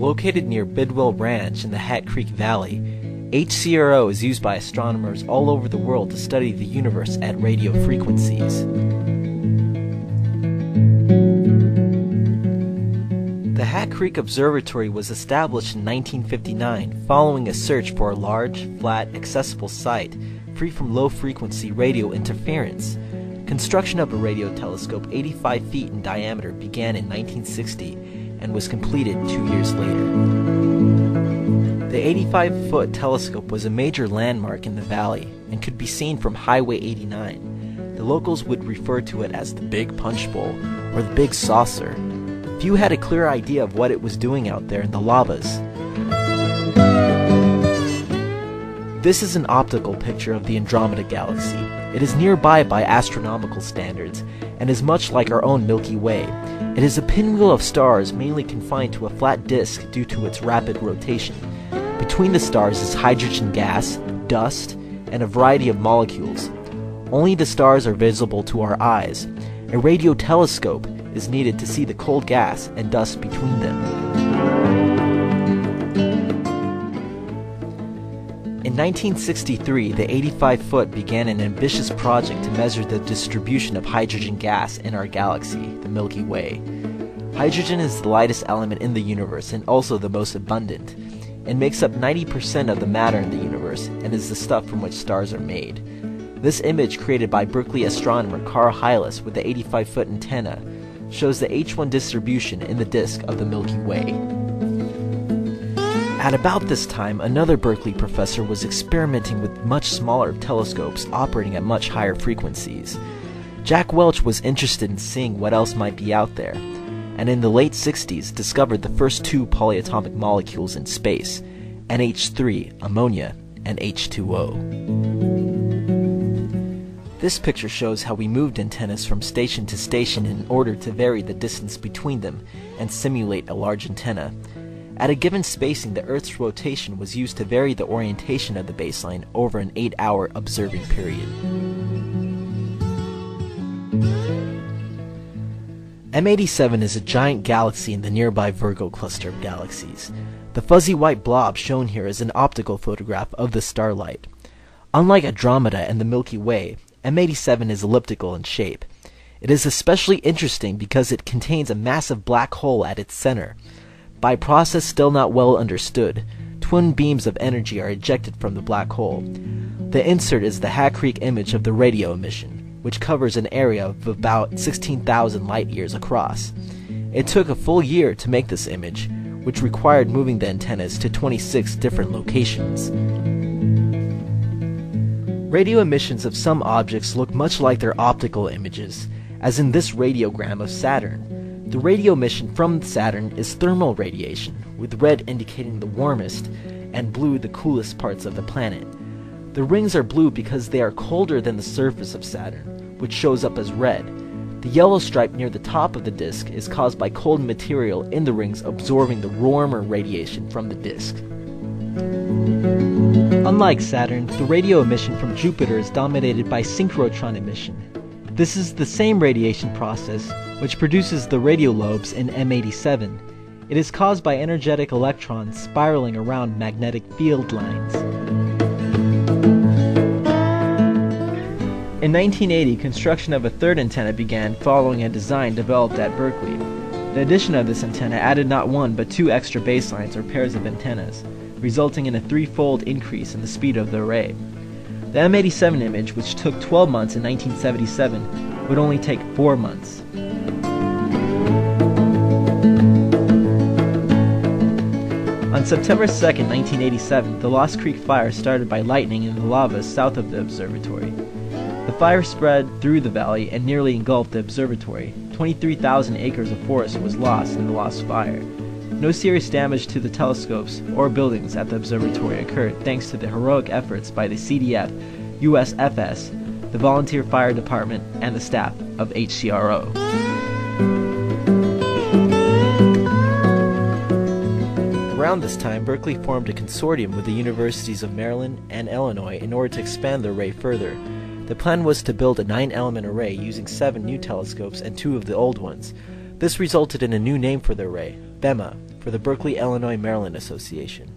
Located near Bidwell Ranch in the Hat Creek Valley, HCRO is used by astronomers all over the world to study the universe at radio frequencies. The Hat Creek Observatory was established in 1959 following a search for a large, flat, accessible site free from low frequency radio interference. Construction of a radio telescope 85 feet in diameter began in 1960 and was completed two years later. The 85 foot telescope was a major landmark in the valley and could be seen from Highway 89. The locals would refer to it as the Big Punch Bowl or the Big Saucer. Few had a clear idea of what it was doing out there in the lavas. This is an optical picture of the Andromeda Galaxy. It is nearby by astronomical standards and is much like our own Milky Way. It is a pinwheel of stars mainly confined to a flat disk due to its rapid rotation. Between the stars is hydrogen gas, dust, and a variety of molecules. Only the stars are visible to our eyes. A radio telescope is needed to see the cold gas and dust between them. 1963, the 85 foot began an ambitious project to measure the distribution of hydrogen gas in our galaxy, the Milky Way. Hydrogen is the lightest element in the universe and also the most abundant. It makes up 90% of the matter in the universe and is the stuff from which stars are made. This image, created by Berkeley astronomer Carl Heiles with the 85 foot antenna, shows the H1 distribution in the disk of the Milky Way. At about this time, another Berkeley professor was experimenting with much smaller telescopes operating at much higher frequencies. Jack Welch was interested in seeing what else might be out there, and in the late 60s discovered the first two polyatomic molecules in space NH3, ammonia, and H2O. This picture shows how we moved antennas from station to station in order to vary the distance between them and simulate a large antenna. At a given spacing, the Earth's rotation was used to vary the orientation of the baseline over an 8 hour observing period. M87 is a giant galaxy in the nearby Virgo cluster of galaxies. The fuzzy white blob shown here is an optical photograph of the starlight. Unlike Andromeda and the Milky Way, M87 is elliptical in shape. It is especially interesting because it contains a massive black hole at its center. By a process still not well understood, twin beams of energy are ejected from the black hole. The insert is the Hat Creek image of the radio emission, which covers an area of about 16,000 light years across. It took a full year to make this image, which required moving the antennas to 26 different locations. Radio emissions of some objects look much like their optical images, as in this radiogram of Saturn. The radio emission from Saturn is thermal radiation, with red indicating the warmest and blue the coolest parts of the planet. The rings are blue because they are colder than the surface of Saturn, which shows up as red. The yellow stripe near the top of the disk is caused by cold material in the rings absorbing the warmer radiation from the disk. Unlike Saturn, the radio emission from Jupiter is dominated by synchrotron emission. This is the same radiation process which produces the radio lobes in M87. It is caused by energetic electrons spiraling around magnetic field lines. In 1980, construction of a third antenna began following a design developed at Berkeley. The addition of this antenna added not one but two extra baselines or pairs of antennas, resulting in a threefold increase in the speed of the array. The M87 image, which took 12 months in 1977, would only take 4 months. On September 2, 1987, the Lost Creek fire started by lightning in the lava south of the observatory. The fire spread through the valley and nearly engulfed the observatory. 23,000 acres of forest was lost in the lost fire. No serious damage to the telescopes or buildings at the observatory occurred thanks to the heroic efforts by the CDF, USFS, the Volunteer Fire Department, and the staff of HCRO. Around this time, Berkeley formed a consortium with the universities of Maryland and Illinois in order to expand the array further. The plan was to build a nine element array using seven new telescopes and two of the old ones. This resulted in a new name for the array, BIMA, for the Berkeley, Illinois, Maryland Association.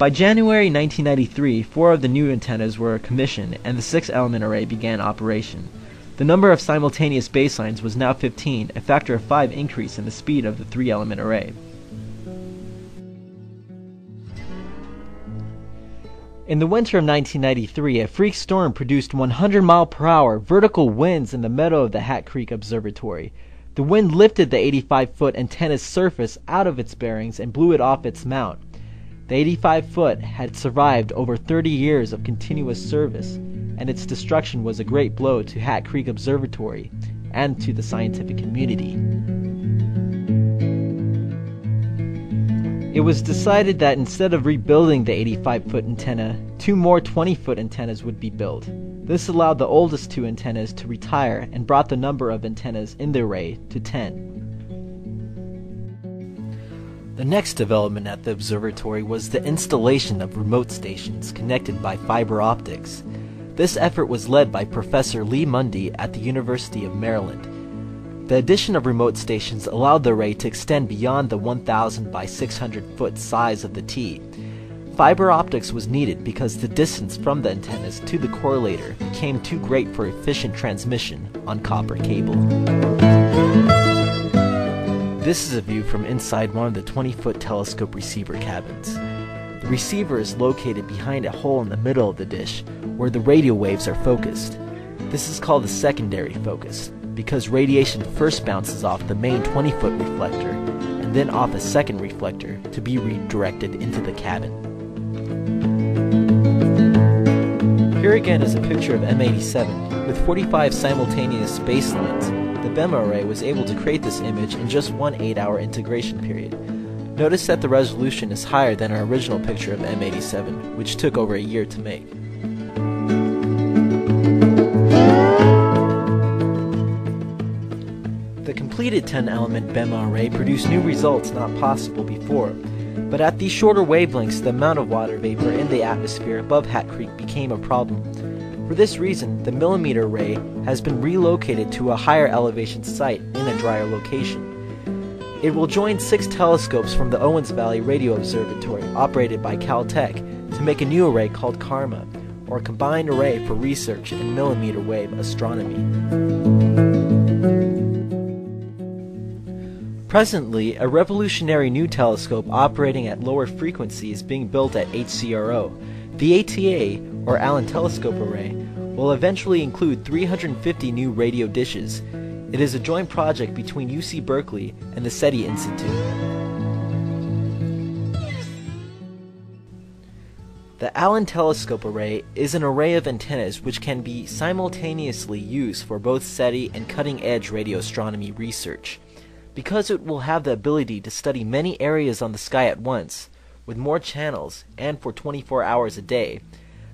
By January 1993, four of the new antennas were commissioned and the six element array began operation. The number of simultaneous baselines was now 15, a factor of 5 increase in the speed of the three element array. In the winter of 1993, a freak storm produced 100 mile per hour vertical winds in the meadow of the Hat Creek Observatory. The wind lifted the 85 foot antenna's surface out of its bearings and blew it off its mount. The 85 foot had survived over 30 years of continuous service, and its destruction was a great blow to Hat Creek Observatory and to the scientific community. It was decided that instead of rebuilding the 85 foot antenna, two more 20 foot antennas would be built. This allowed the oldest two antennas to retire and brought the number of antennas in the array to 10. The next development at the observatory was the installation of remote stations connected by fiber optics. This effort was led by Professor Lee Mundy at the University of Maryland. The addition of remote stations allowed the array to extend beyond the 1,000 by 600 foot size of the T. Fiber optics was needed because the distance from the antennas to the correlator became too great for efficient transmission on copper cable. This is a view from inside one of the 20 foot telescope receiver cabins. The receiver is located behind a hole in the middle of the dish where the radio waves are focused. This is called the secondary focus because radiation first bounces off the main 20 foot reflector and then off a second reflector to be redirected into the cabin. Here again is a picture of M87 with 45 simultaneous baselines the BIMA array was able to create this image in just one 8-hour integration period. Notice that the resolution is higher than our original picture of M87, which took over a year to make. Completed 10-element BIMA array produced new results not possible before, but at these shorter wavelengths the amount of water vapor in the atmosphere above Hat Creek became a problem. For this reason, the millimeter array has been relocated to a higher elevation site in a drier location. It will join six telescopes from the Owens Valley Radio Observatory operated by Caltech to make a new array called CARMA, or combined array for research in millimeter wave astronomy. Presently, a revolutionary new telescope operating at lower frequency is being built at HCRO. The ATA, or Allen Telescope Array, will eventually include 350 new radio dishes. It is a joint project between UC Berkeley and the SETI Institute. The Allen Telescope Array is an array of antennas which can be simultaneously used for both SETI and cutting-edge radio astronomy research. Because it will have the ability to study many areas on the sky at once, with more channels, and for 24 hours a day,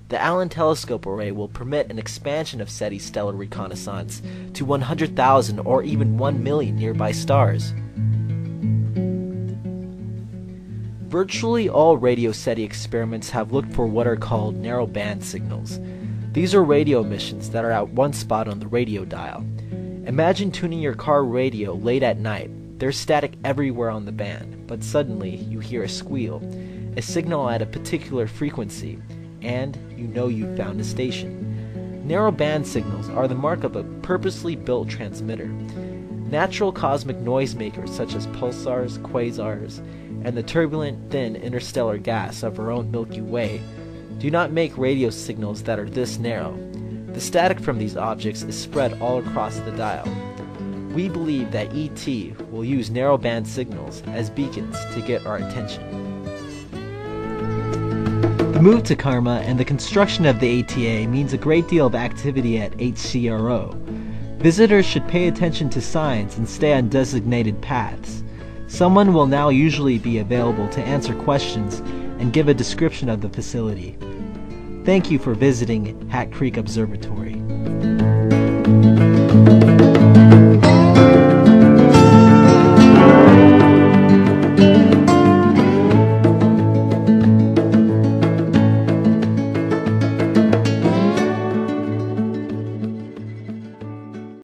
the Allen Telescope Array will permit an expansion of SETI's stellar reconnaissance to 100,000 or even 1 million nearby stars. Virtually all radio SETI experiments have looked for what are called narrow band signals. These are radio emissions that are at one spot on the radio dial. Imagine tuning your car radio late at night. There's static everywhere on the band, but suddenly you hear a squeal, a signal at a particular frequency, and you know you've found a station. Narrow band signals are the mark of a purposely built transmitter. Natural cosmic noisemakers such as pulsars, quasars, and the turbulent thin interstellar gas of our own Milky Way do not make radio signals that are this narrow. The static from these objects is spread all across the dial. We believe that ET will use narrowband signals as beacons to get our attention. The move to CARMA and the construction of the ATA means a great deal of activity at HCRO. Visitors should pay attention to signs and stay on designated paths. Someone will now usually be available to answer questions and give a description of the facility. Thank you for visiting Hat Creek Observatory.